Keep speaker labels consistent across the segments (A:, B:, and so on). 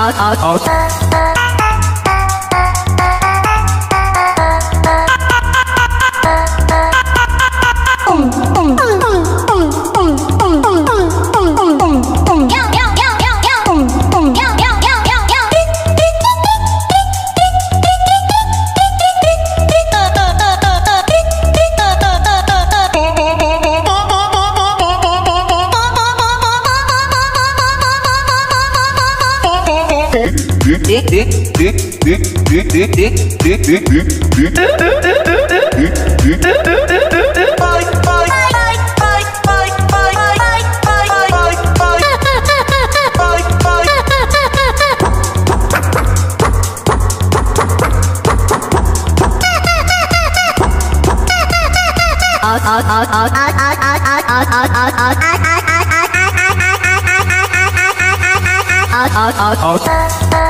A: out, out, out. out, out, out.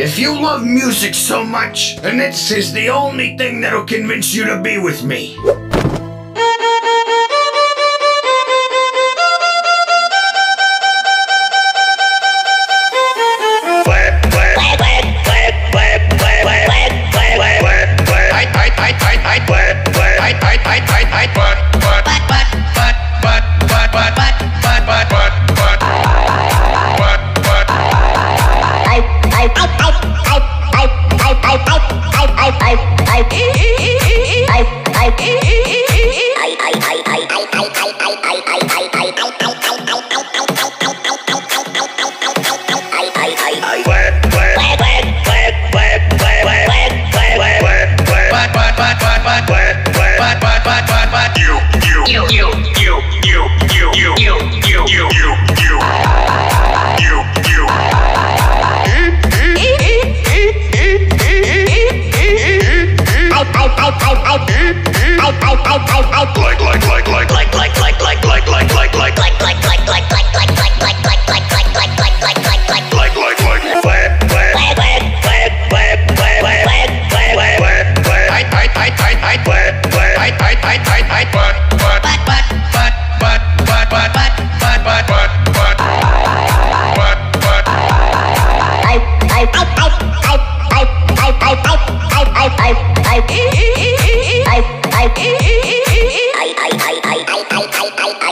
B: If you love music so much, then this is the only thing that'll convince you to be with me.
A: bye bad, bad, bad, bad, bad, bad.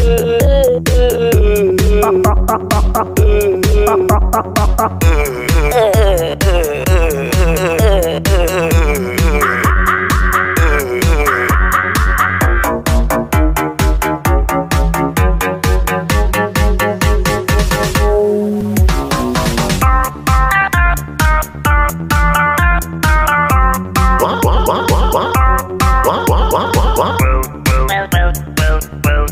A: What? What?